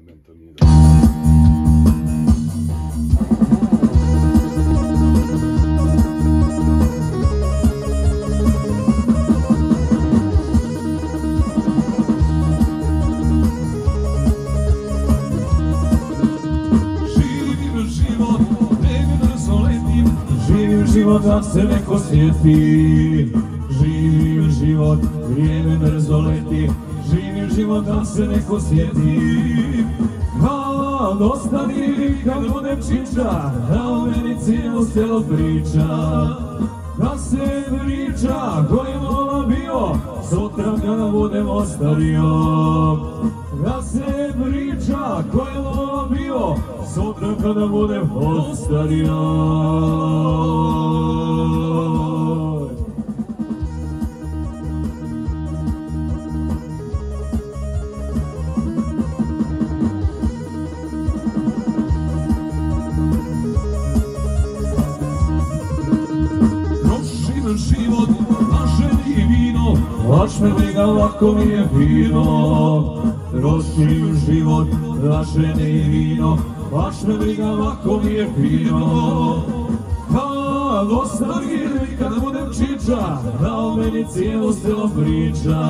da meni to nije dobro. Živim život, život da se neko sjeti Živim život, vrijeme brzo leti život da se neko sjeti. Kad ostani, kad budem čiča Da o meni cijelo selo priča. Da se priča ko je bio Sutra kada budem ostario Da se priča ko je bio Sutra kada budem ostario život, naše vino, baš me briga, lako mi je fino. Prošim život, naše vino, baš me briga, lako mi je fino. Kad ostavim, kad budem čiča, da o meni cijelo selo priča.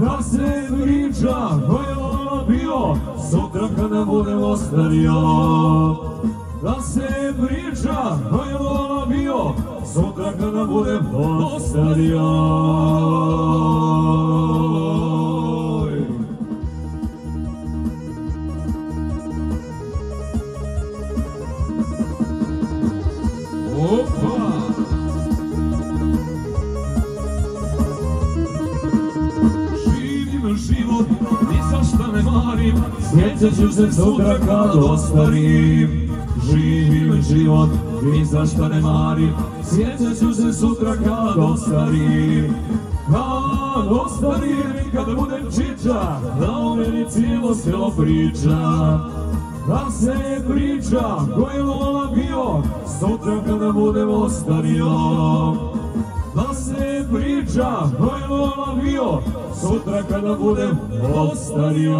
Da se priča, ko je ono bio, sutra kada budem ostario. Da se priča, ko je ono bio, sutra kada budem marim, sjećat ću se sutra kad ostarim. Živim život, ni za šta ne marim, sjećat ću se sutra kad ostarim. Kad ostarim, kad budem čiča, da o meni cijelo selo priča. Da se priča, ko je bio, sutra kada budem ostario. Da se priča, ko je bio, sutra kada budem ostario.